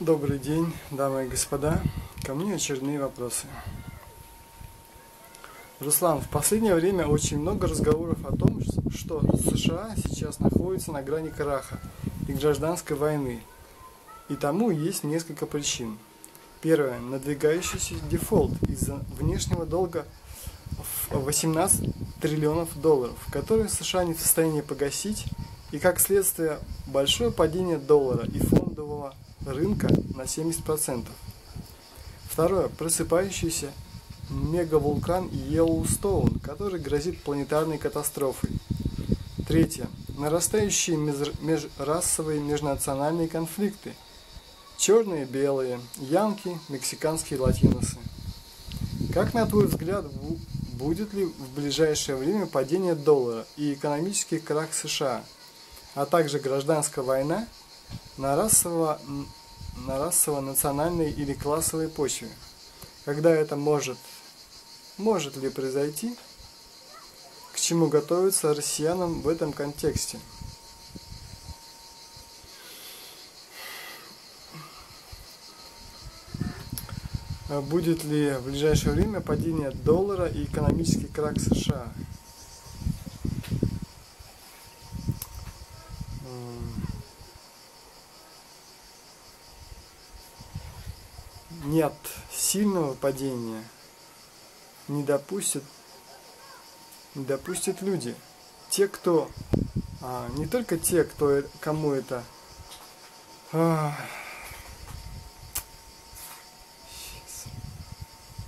Добрый день, дамы и господа. Ко мне очередные вопросы. Руслан, в последнее время очень много разговоров о том, что США сейчас находится на грани краха и гражданской войны. И тому есть несколько причин. Первое. Надвигающийся дефолт из-за внешнего долга в 18 триллионов долларов, которые США не в состоянии погасить, и как следствие большое падение доллара и фондового на 70%. Второе. Просыпающийся мегавулкан Йеллоустоун, который грозит планетарной катастрофой. Третье. Нарастающие межрасовые межнациональные конфликты. Черные, белые, янки, мексиканские латиносы. Как на твой взгляд, будет ли в ближайшее время падение доллара и экономический крах США, а также гражданская война на расово, на расово-национальной или классовой почве? Когда это может может ли произойти? К чему готовиться россиянам в этом контексте? Будет ли в ближайшее время падение доллара и экономический крах США? Нет сильного падения – не допустят, не допустят люди. Те, кто, а, не только те, кто, кому это а,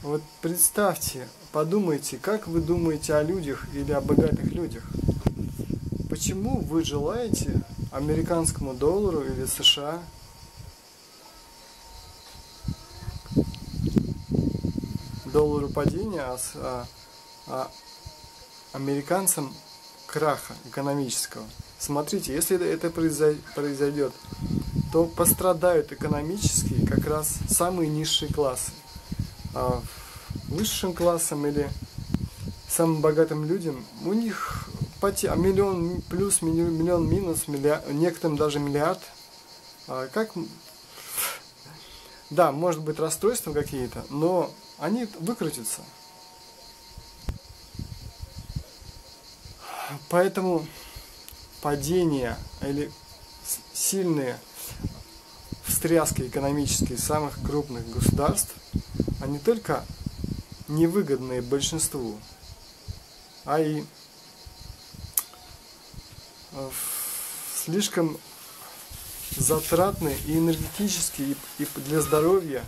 Вот представьте, подумайте, как вы думаете о людях или о богатых людях. Почему вы желаете американскому доллару или США доллару падения, а, а, а американцам краха экономического. Смотрите, если это произойдет, то пострадают экономически как раз самые низшие классы. А высшим классам или самым богатым людям у них поте... миллион плюс, миллион минус, миллиард, некоторым даже миллиард. А как да, может быть расстройства какие-то, но они выкрутятся. Поэтому падение или сильные встряски экономические самых крупных государств, они только невыгодные большинству, а и слишком затратны и энергетически, и для здоровья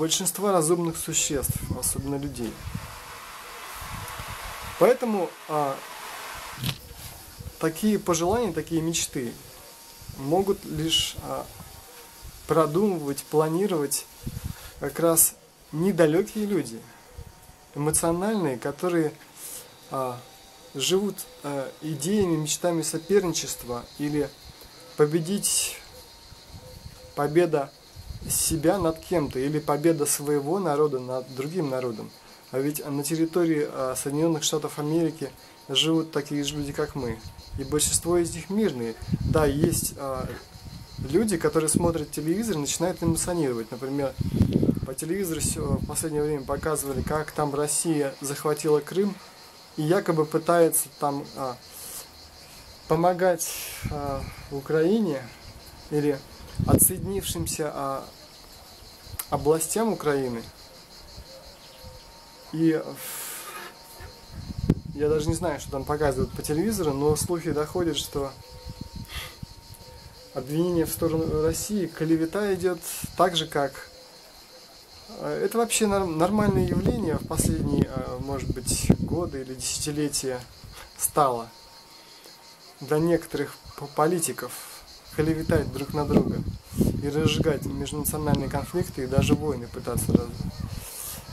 большинства разумных существ, особенно людей. Поэтому а, такие пожелания, такие мечты могут лишь а, продумывать, планировать как раз недалекие люди, эмоциональные, которые а, живут а, идеями, мечтами соперничества или победить победа себя над кем-то или победа своего народа над другим народом. А ведь на территории а, Соединенных Штатов Америки живут такие же люди, как мы. И большинство из них мирные. Да, есть а, люди, которые смотрят телевизор и начинают эмоционировать. Например, по телевизору в последнее время показывали, как там Россия захватила Крым и якобы пытается там а, помогать а, Украине или отсоединившимся областям Украины. И я даже не знаю, что там показывают по телевизору, но слухи доходят, что обвинение в сторону России, клевета идет так же, как... А, это вообще нормальное явление в последние, а, может быть, годы или десятилетия стало для некоторых политиков клеветать друг на друга и разжигать межнациональные конфликты и даже войны пытаться раз.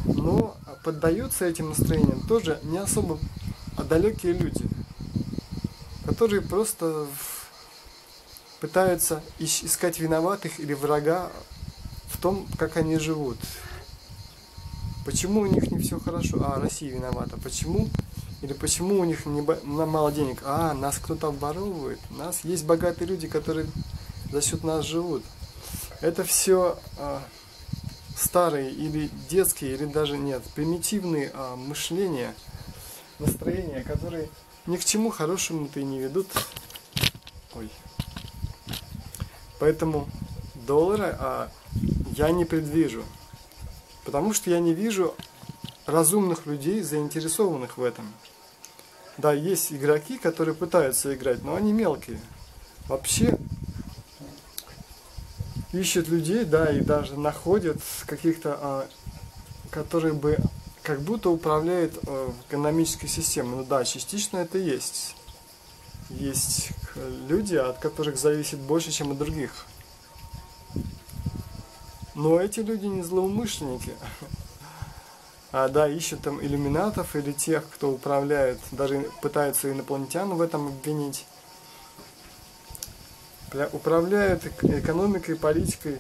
Но поддаются этим настроениям тоже не особо далекие люди, которые просто пытаются искать виноватых или врага в том, как они живут. Почему у них не все хорошо? А, Россия виновата. Почему? Или почему у них не, мало денег? А, нас кто-то обворовывает. У нас есть богатые люди, которые за счет нас живут. Это все а, старые или детские, или даже нет, примитивные а, мышления, настроения, которые ни к чему хорошему-то и не ведут. Ой. Поэтому доллара а, я не предвижу. Потому что я не вижу разумных людей, заинтересованных в этом. Да, есть игроки, которые пытаются играть, но они мелкие. Вообще ищут людей, да, и даже находят каких-то, а, которые бы как будто управляют а, экономической системой. Ну да, частично это есть. Есть люди, от которых зависит больше, чем от других. Но эти люди не злоумышленники. А, да, ищут там иллюминатов или тех, кто управляет, даже пытаются инопланетян в этом обвинить. Управляют экономикой, политикой.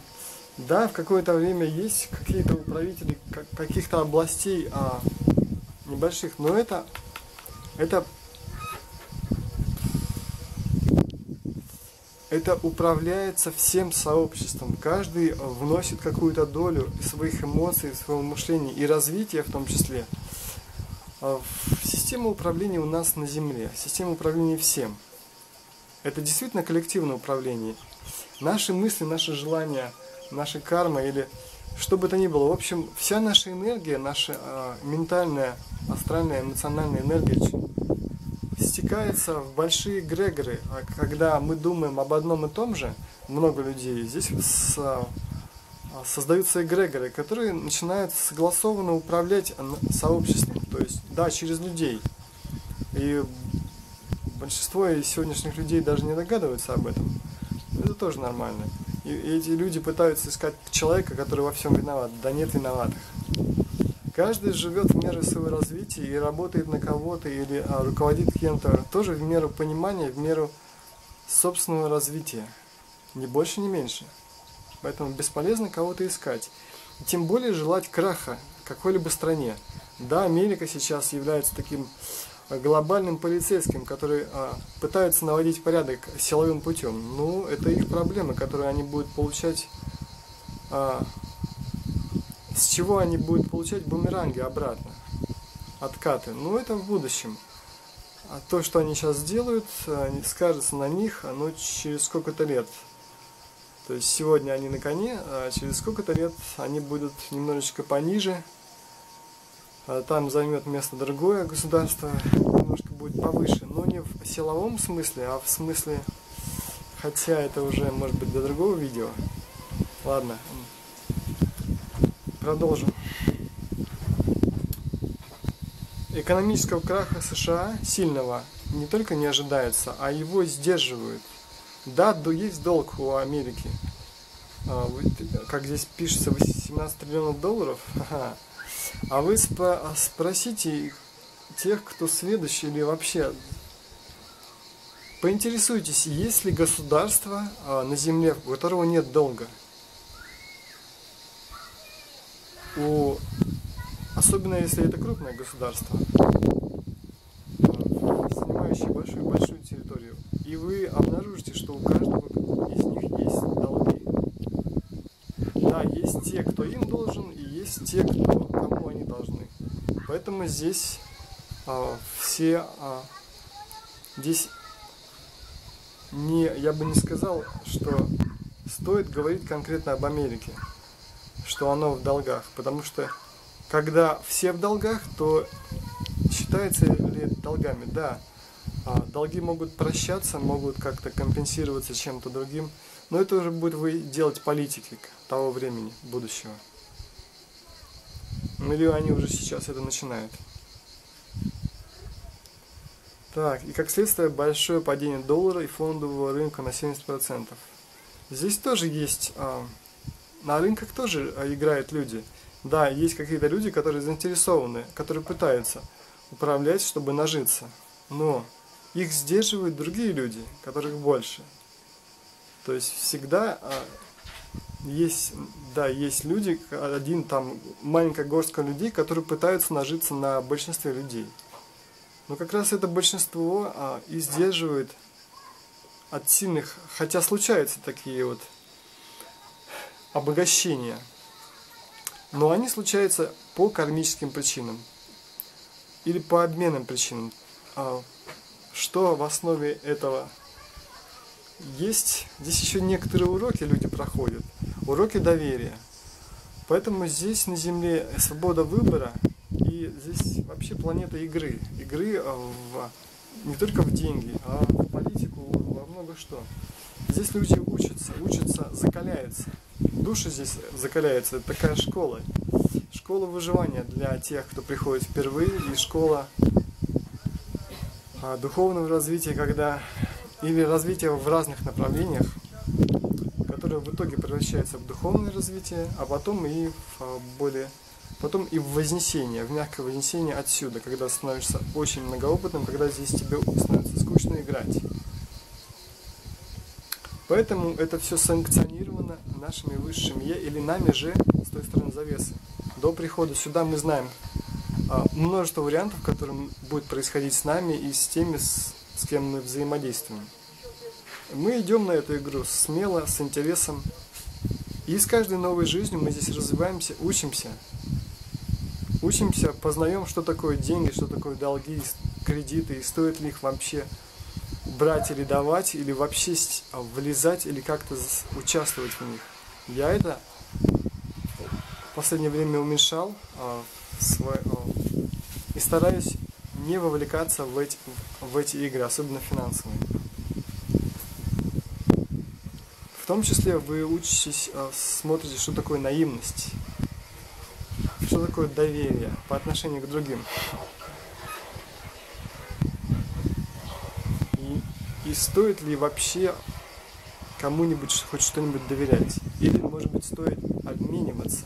Да, в какое-то время есть какие-то управители каких-то областей а, небольших, но это, это это управляется всем сообществом. Каждый вносит какую-то долю своих эмоций, своего мышления и развития в том числе. А система управления у нас на Земле, система управления всем. Это действительно коллективное управление. Наши мысли, наши желания, наша карма или что бы то ни было. В общем, вся наша энергия, наша э, ментальная, астральная, эмоциональная энергия стекается в большие грегоры. А когда мы думаем об одном и том же, много людей, здесь а, создаются эгрегоры, которые начинают согласованно управлять сообществом. То есть, да, через людей. И большинство из сегодняшних людей даже не догадываются об этом. Это тоже нормально. И эти люди пытаются искать человека, который во всем виноват. Да нет виноватых. Каждый живет в меру своего развития и работает на кого-то или а, руководит кем-то тоже в меру понимания, в меру собственного развития. Ни больше, ни меньше. Поэтому бесполезно кого-то искать. И тем более желать краха какой-либо стране. Да, Америка сейчас является таким а, глобальным полицейским, который а, пытаются наводить порядок силовым путем. Ну, это их проблемы, которые они будут получать а, с чего они будут получать бумеранги обратно, откаты. Ну, это в будущем. А то, что они сейчас делают, скажется на них, оно через сколько-то лет. То есть сегодня они на коне, а через сколько-то лет они будут немножечко пониже. А там займет место другое государство, немножко будет повыше. Но не в силовом смысле, а в смысле, хотя это уже может быть для другого видео. Ладно, Продолжим. Экономического краха США сильного не только не ожидается, а его сдерживают. Да, есть долг у Америки. А, как здесь пишется, 18 триллионов долларов. А вы спросите тех, кто следующий или вообще поинтересуйтесь, есть ли государство а, на Земле, у которого нет долга у, особенно если это крупное государство, занимающее большую-большую территорию, и вы обнаружите, что у каждого из них есть долги. Да, есть те, кто им должен, и есть те, кто, кому они должны. Поэтому здесь а, все а, здесь не, я бы не сказал, что стоит говорить конкретно об Америке что оно в долгах. Потому что когда все в долгах, то считается ли это долгами? Да. А долги могут прощаться, могут как-то компенсироваться чем-то другим. Но это уже будет вы делать политики того времени, будущего. Ну или они уже сейчас это начинают. Так, и как следствие большое падение доллара и фондового рынка на 70%. Здесь тоже есть а, на рынках тоже а, играют люди. Да, есть какие-то люди, которые заинтересованы, которые пытаются управлять, чтобы нажиться. Но их сдерживают другие люди, которых больше. То есть всегда а, есть, да, есть люди, один там маленькая горстка людей, которые пытаются нажиться на большинстве людей. Но как раз это большинство а, и сдерживает от сильных, хотя случаются такие вот обогащения, но они случаются по кармическим причинам или по обменным причинам. А что в основе этого есть? Здесь еще некоторые уроки люди проходят. Уроки доверия. Поэтому здесь на Земле свобода выбора, и здесь вообще планета игры. Игры в, не только в деньги, а в политику, во много что. Здесь люди учатся, учатся, закаляются. Душа здесь закаляется. Это такая школа. Школа выживания для тех, кто приходит впервые, и школа а, духовного развития, когда или развития в разных направлениях, которое в итоге превращается в духовное развитие, а потом и в а, более потом и в вознесение, в мягкое вознесение отсюда, когда становишься очень многоопытным, когда здесь тебе становится скучно играть. Поэтому это все санкционировано нашими высшими Я или нами же с той стороны завесы. До прихода сюда мы знаем а, множество вариантов, которые будут происходить с нами и с теми, с, с кем мы взаимодействуем. Мы идем на эту игру смело, с интересом. И с каждой новой жизнью мы здесь развиваемся, учимся. Учимся, познаем, что такое деньги, что такое долги, кредиты, и стоит ли их вообще брать или давать, или вообще а, влезать, или как-то участвовать в них. Я это в последнее время уменьшал а, а, и стараюсь не вовлекаться в эти, в эти игры, особенно финансовые. В том числе вы учитесь, смотрите, что такое наивность, что такое доверие по отношению к другим. И стоит ли вообще кому-нибудь хоть что-нибудь доверять? Или, может быть, стоит обмениваться?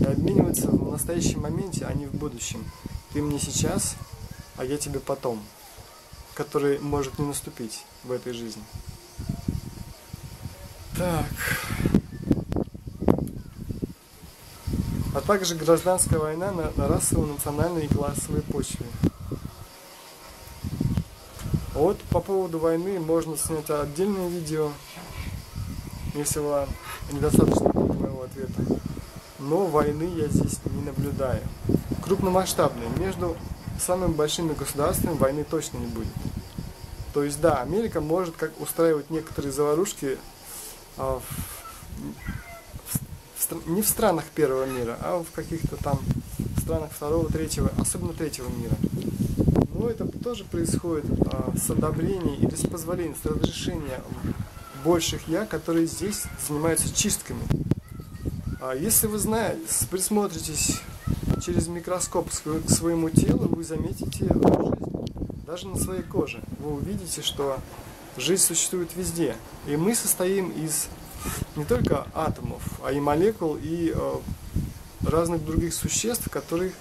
И обмениваться в настоящем моменте, а не в будущем. Ты мне сейчас, а я тебе потом, который может не наступить в этой жизни. Так. А также гражданская война на, на расовой, национальной и классовой почве. Вот по поводу войны можно снять отдельное видео, вам недостаточно моего ответа. Но войны я здесь не наблюдаю. Крупномасштабной. Между самыми большими государствами войны точно не будет. То есть да, Америка может как устраивать некоторые заварушки а, в, в, не в странах первого мира, а в каких-то там странах второго, третьего, особенно третьего мира. Но это тоже происходит а, с одобрения или с позволения, с разрешения больших я, которые здесь занимаются чистками. А если вы знаете, присмотритесь через микроскоп к своему телу, вы заметите жизнь даже на своей коже. Вы увидите, что жизнь существует везде. И мы состоим из не только атомов, а и молекул, и э, разных других существ, которые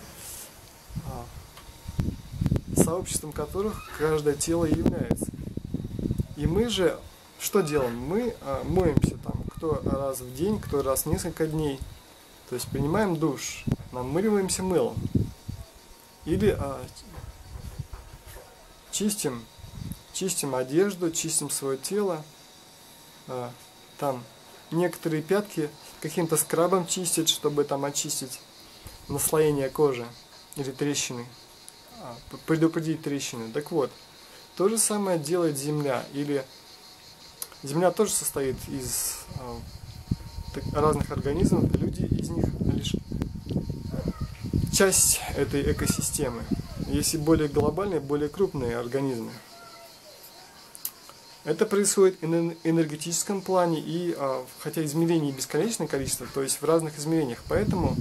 сообществом которых каждое тело является. И мы же что делаем? Мы а, моемся там, кто раз в день, кто раз в несколько дней. То есть принимаем душ, намыливаемся мылом. Или а, чистим, чистим одежду, чистим свое тело. А, там некоторые пятки каким-то скрабом чистят, чтобы там очистить наслоение кожи или трещины. Предупредить трещины. Так вот, то же самое делает Земля. Или Земля тоже состоит из а, разных организмов, люди из них лишь часть этой экосистемы. Есть и более глобальные, более крупные организмы. Это происходит и на энергетическом плане, и а, хотя измерений бесконечное количество, то есть в разных измерениях. Поэтому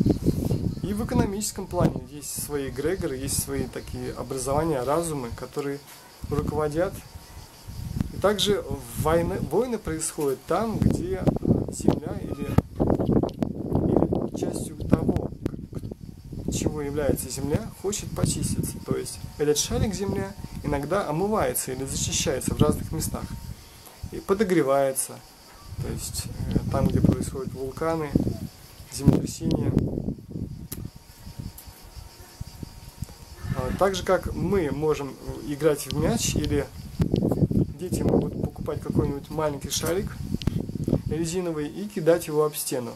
и в экономическом плане есть свои эгрегоры, есть свои такие образования, разумы, которые руководят. Также войны, войны происходят там, где Земля или, или частью того, чего является Земля, хочет почиститься. То есть этот шарик Земля иногда омывается или зачищается в разных местах. И подогревается. То есть э, там, где происходят вулканы, землетрясения, А, так же, как мы можем играть в мяч или дети могут покупать какой-нибудь маленький шарик резиновый и кидать его об стену.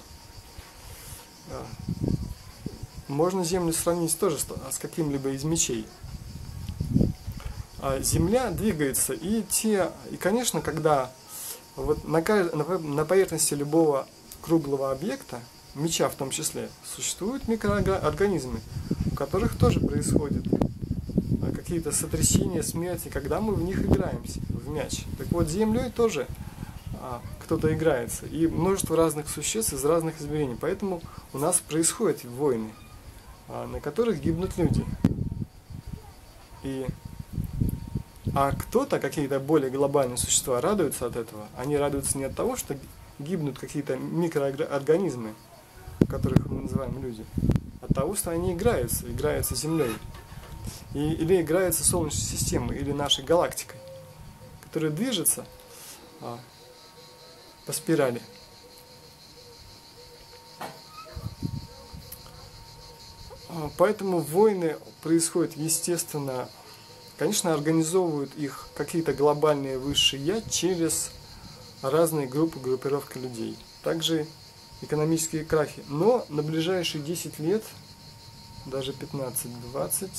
Можно Землю сравнить тоже с каким-либо из мечей. А Земля двигается, и те, и конечно, когда вот на, на поверхности любого круглого объекта, меча в том числе, существуют микроорганизмы, у которых тоже происходят а, какие-то сотрясения, смерти, когда мы в них играемся, в мяч. Так вот, Землей тоже а, кто-то играется, и множество разных существ из разных измерений. Поэтому у нас происходят войны, а, на которых гибнут люди. И а кто-то, какие-то более глобальные существа, радуются от этого. Они радуются не от того, что гибнут какие-то микроорганизмы, которых мы называем люди, а от того, что они играются, играются Землей. Или играются Солнечной системой, или нашей галактикой, которая движется а, по спирали. А, поэтому войны происходят, естественно, Конечно, организовывают их какие-то глобальные высшие я через разные группы, группировки людей. Также экономические крахи. Но на ближайшие 10 лет, даже 15-20,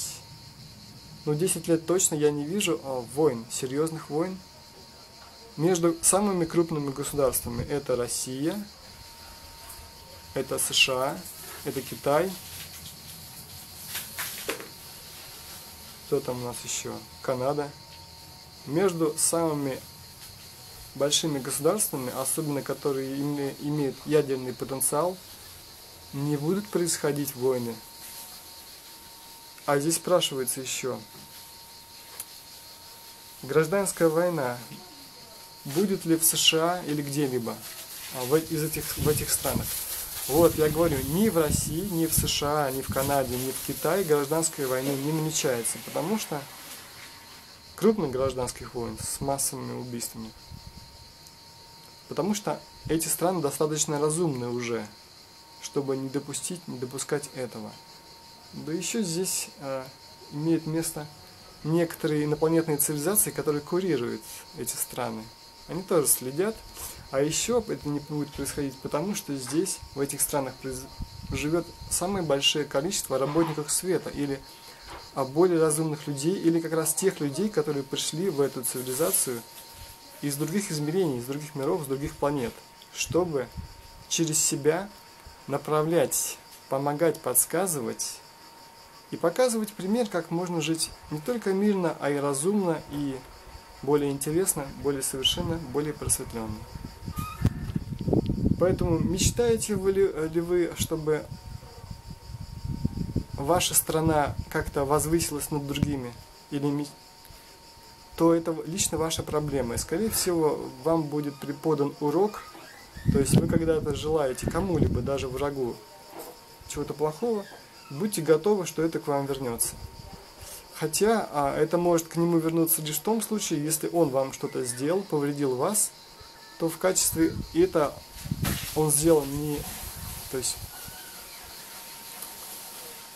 ну 10 лет точно я не вижу а, войн, серьезных войн между самыми крупными государствами. Это Россия, это США, это Китай, Кто там у нас еще? Канада. Между самыми большими государствами, особенно которые имеют ядерный потенциал, не будут происходить войны. А здесь спрашивается еще, гражданская война будет ли в США или где-либо а, из этих, в этих странах? Вот, я говорю, ни в России, ни в США, ни в Канаде, ни в Китае гражданской войны не намечается, потому что крупных гражданских войн с массовыми убийствами. Потому что эти страны достаточно разумны уже, чтобы не допустить, не допускать этого. Да еще здесь э, имеет место некоторые инопланетные цивилизации, которые курируют эти страны. Они тоже следят а еще это не будет происходить потому, что здесь, в этих странах, живет самое большое количество работников света или а более разумных людей, или как раз тех людей, которые пришли в эту цивилизацию из других измерений, из других миров, из других планет, чтобы через себя направлять, помогать, подсказывать и показывать пример, как можно жить не только мирно, а и разумно, и более интересно, более совершенно, более просветленно. Поэтому мечтаете вы ли, ли вы, чтобы ваша страна как-то возвысилась над другими? Или то это лично ваша проблема. И, скорее всего, вам будет преподан урок, то есть вы когда-то желаете кому-либо, даже врагу, чего-то плохого, будьте готовы, что это к вам вернется. Хотя а, это может к нему вернуться лишь в том случае, если он вам что-то сделал, повредил вас, то в качестве это он сделан не... То есть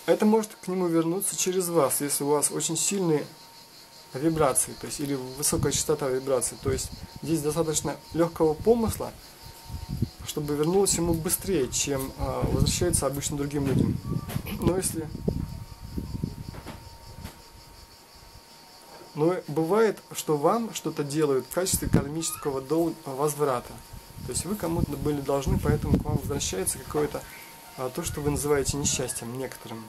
это может к нему вернуться через вас, если у вас очень сильные вибрации, то есть или высокая частота вибраций. То есть здесь достаточно легкого помысла, чтобы вернулось ему быстрее, чем э, возвращается обычно другим людям. Но если Но бывает, что вам что-то делают в качестве кармического дол- возврата. То есть вы кому-то были должны, поэтому к вам возвращается какое-то а, то, что вы называете несчастьем некоторым.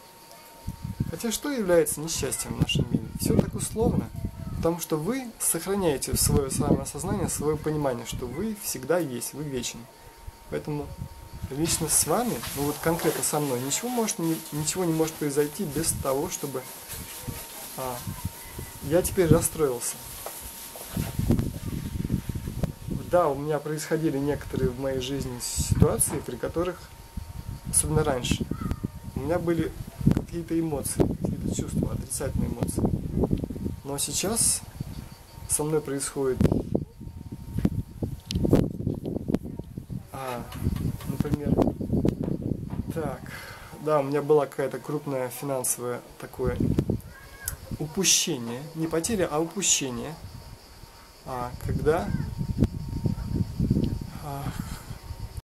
Хотя что является несчастьем в нашем мире? Все так условно, потому что вы сохраняете свое самоосознание, свое понимание, что вы всегда есть, вы вечны. Поэтому лично с вами, ну вот конкретно со мной, ничего, может, ничего не может произойти без того, чтобы а, я теперь расстроился да, у меня происходили некоторые в моей жизни ситуации, при которых, особенно раньше, у меня были какие-то эмоции, какие-то чувства, отрицательные эмоции. Но сейчас со мной происходит, а, например, так, да, у меня была какая-то крупная финансовое такое упущение, не потеря, а упущение – а, когда